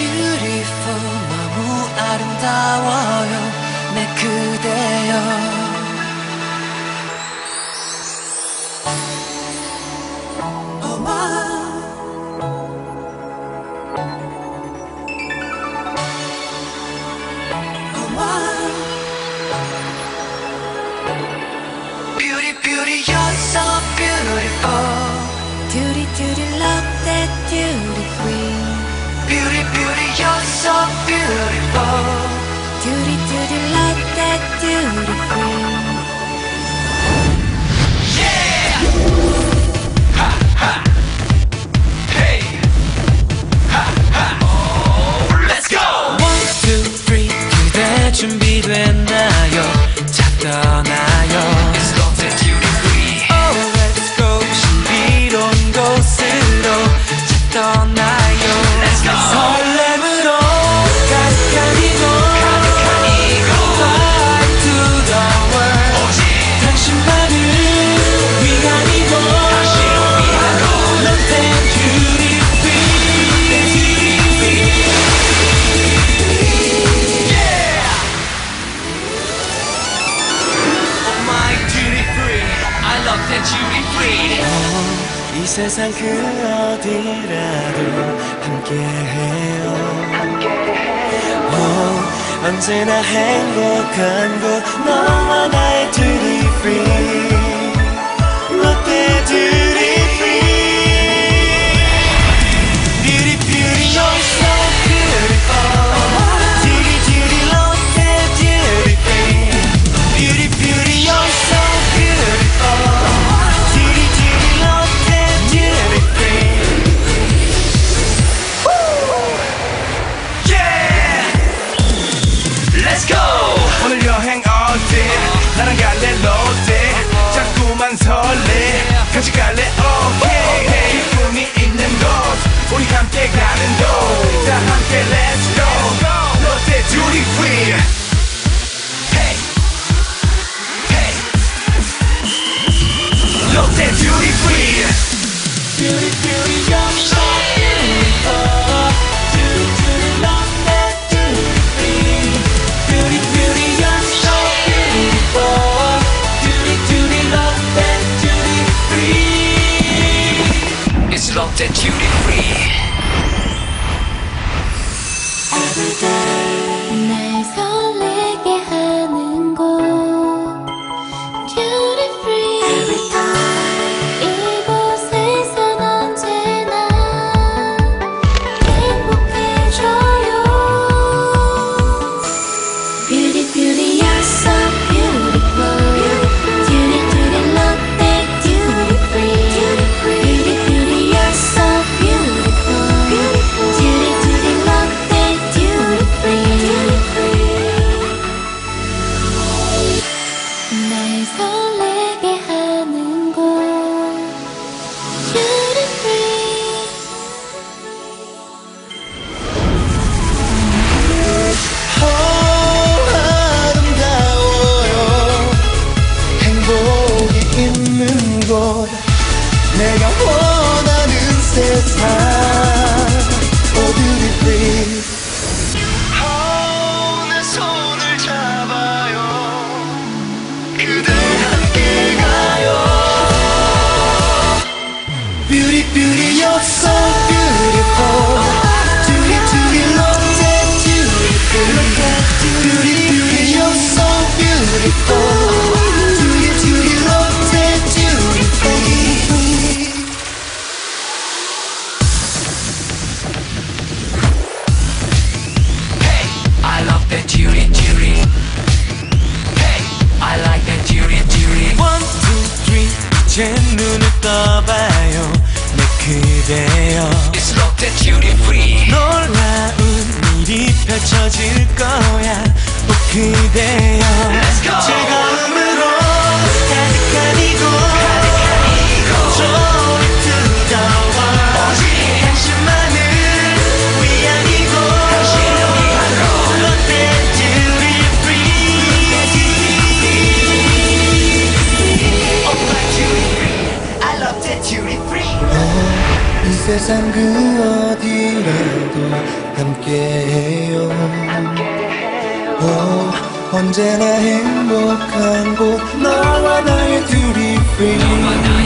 beautiful 너무 아름다워요 내 그대여 beauty, you're so beautiful. Duty, duty, love that you. You're so beautiful. Duty, duty, love that duty free. Yeah! Ha ha! Hey! 이 세상 그 어디라도 함께해요. 어, 언제나 행복한 곳 너와 나 같이 갈래? 오케이 기쁨이 있는 곳 우리 함께 가 Attitude increased. 제 눈을 떠봐요 내 그대여 It's loaded duty free. 놀라운 일이 펼쳐질 거야 오 그대여 Let's go! 즐거움으로 가득한 이곳 Joy to the world 당신만을 위한 이곳 롯데 duty free Oh my duty free. I love that duty free. 이 세상 그 어디라도 함께해요 오, 언제나 행복한 곳 너와 나의 둘이. free